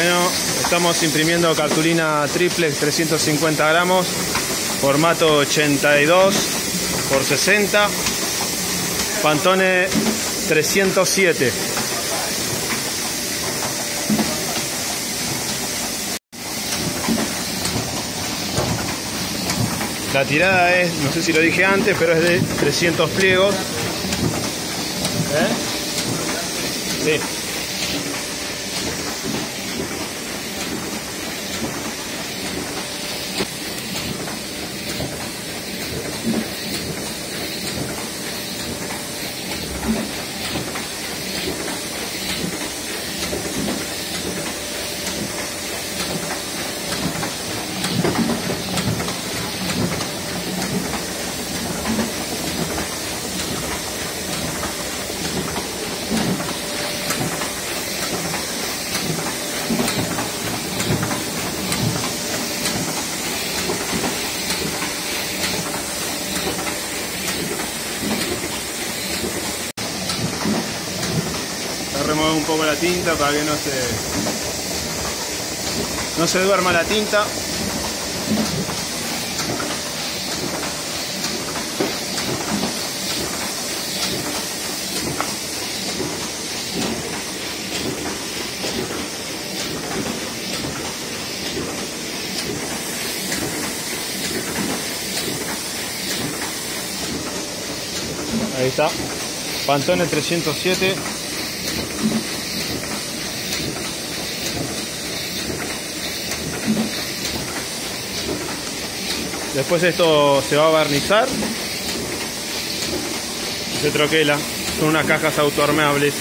Bueno, estamos imprimiendo cartulina triplex 350 gramos, formato 82 por 60, Pantone 307. La tirada es, no sé si lo dije antes, pero es de 300 pliegos. ¿Eh? Sí. Remover un poco la tinta para que no se no se duerma la tinta Ahí está. Pantone 307 Después esto se va a barnizar. Se troquela. Son unas cajas autoarmables.